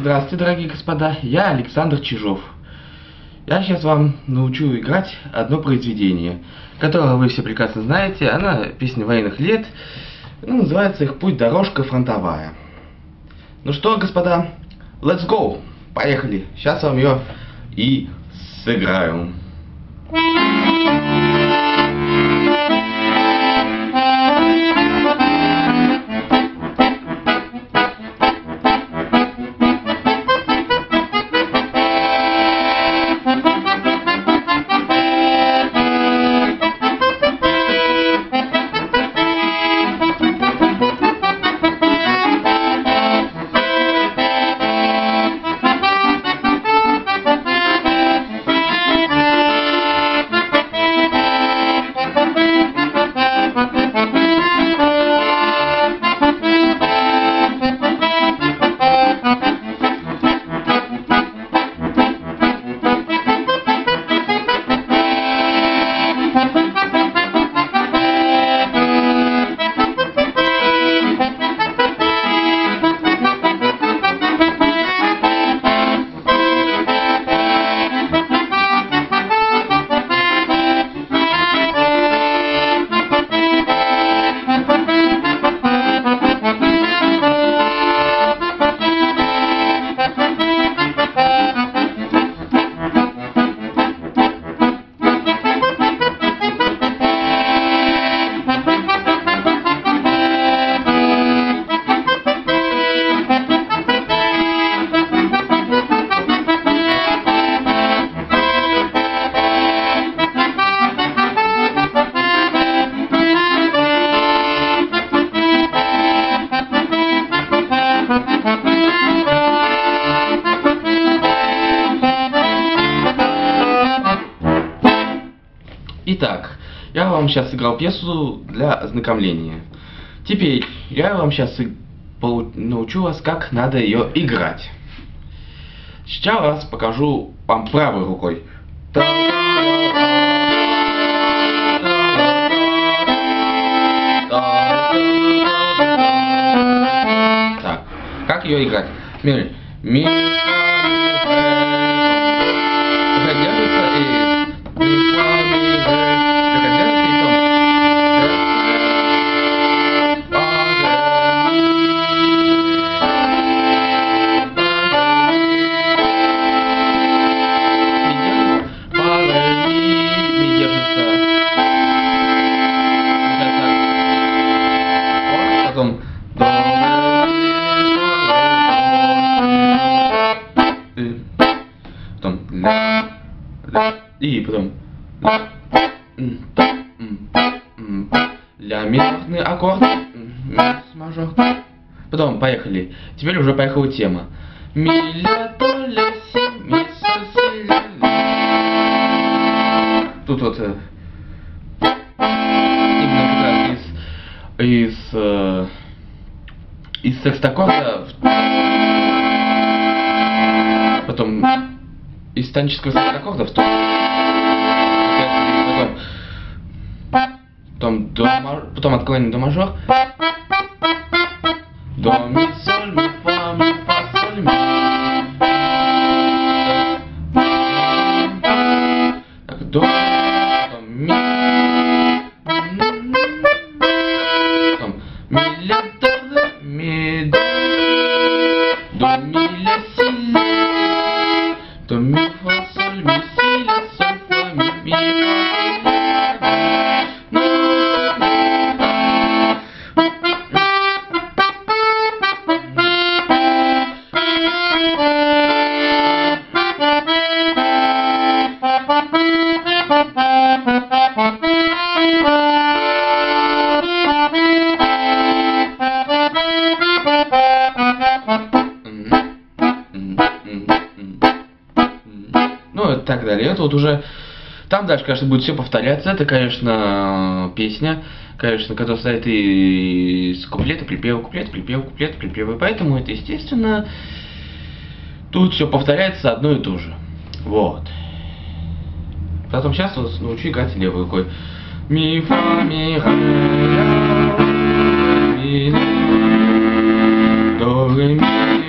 Здравствуйте, дорогие господа, я Александр Чижов. Я сейчас вам научу играть одно произведение, которое вы все прекрасно знаете. Она песня военных лет, ну, называется их «Путь, дорожка фронтовая». Ну что, господа, let's go! Поехали! Сейчас вам ее и сыграю. Итак, я вам сейчас сыграл пьесу для ознакомления. Теперь я вам сейчас научу вас, как надо ее играть. Сейчас покажу вам правой рукой. Так, как ее играть? Ми, ми, и потом ля, минорный аккорд, мажор. Потом поехали. Теперь уже поехала тема. Ми ля до ля си ми соль си ля ля. Тут вот э, именно из из э, из секстаккорда потом из тонического секстаккорда в то потом потом до потом отклонение до мажор до ми соль ми фа ми фа соль ми так до потом ми Потом ми ля так далее. Это вот уже... Там дальше, конечно, будет все повторяться. Это, конечно, песня, конечно, которая состоит из куплета, припева, куплет, припев, куплет, припева. И поэтому это, естественно, тут все повторяется одно и то же. Вот. Потом сейчас вот научу играть левой рукой. Ми, фа, ми, ха, ми, до, ми,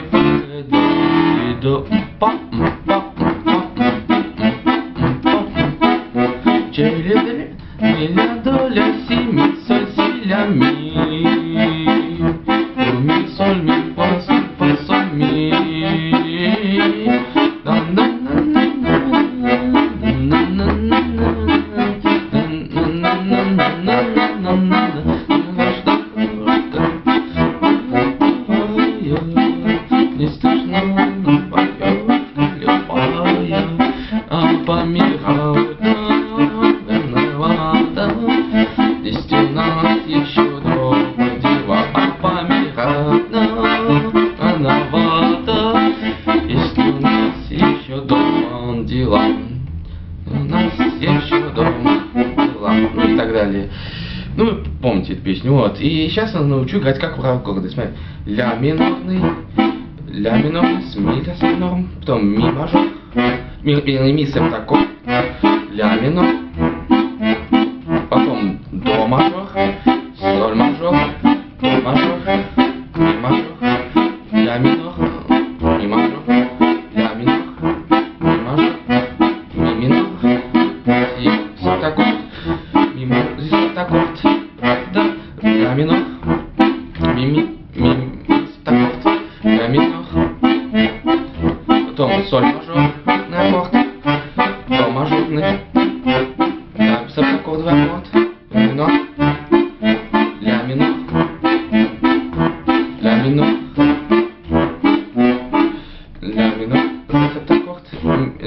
фа, до. до па Çevreleri elinden dolaşıyor Ну, вы помните эту песню, вот. И сейчас я научу играть как в аккорды. Смотри. Ля минорный, ля минорный, с ми ля с минором, потом ми мажор, ми, ми, ми септаккорд, ля минор, потом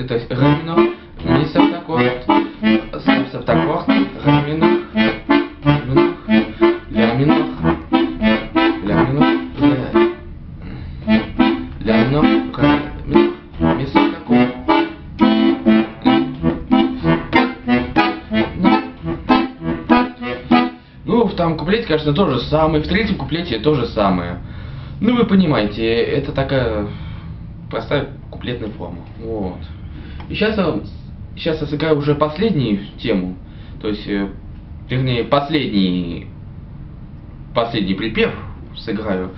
м, э, то ре минор, ми септаккорд, сеп- септаккорд, ре минор, минор, ля минор, ля минор, ре, ля минор, ре минор, ми септаккорд. Ну, в втором куплете, конечно, то же самое, в третьем куплете то же самое. Ну, вы понимаете, это такая простая куплетная форма. Вот. Сейчас я, сейчас я сыграю уже последнюю тему, то есть, э, вернее, последний, последний припев сыграю,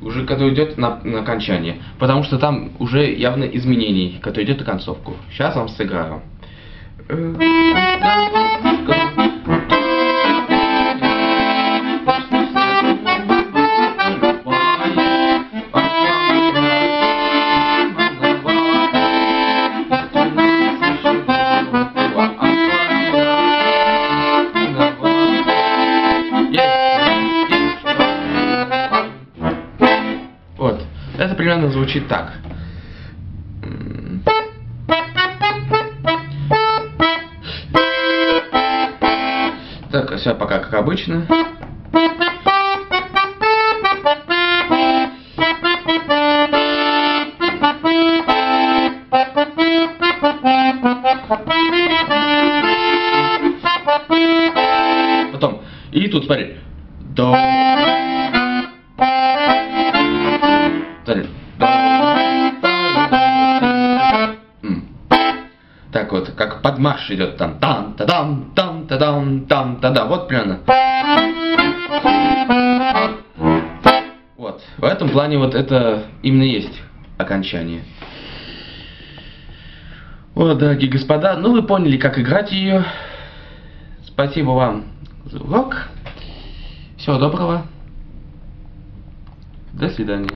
уже когда идет на, на окончание, потому что там уже явно изменений, когда идет на концовку. Сейчас вам сыграю. Вот. Примерно звучит так. Так, все пока как обычно. Потом. И тут смотри. Как подмарш идет там. Там, та дам, там, та дам, там, та да. Вот примерно. Вот. В этом плане вот это именно есть окончание. Вот, дорогие господа, ну вы поняли, как играть ее. Спасибо вам за урок. Всего доброго. До свидания.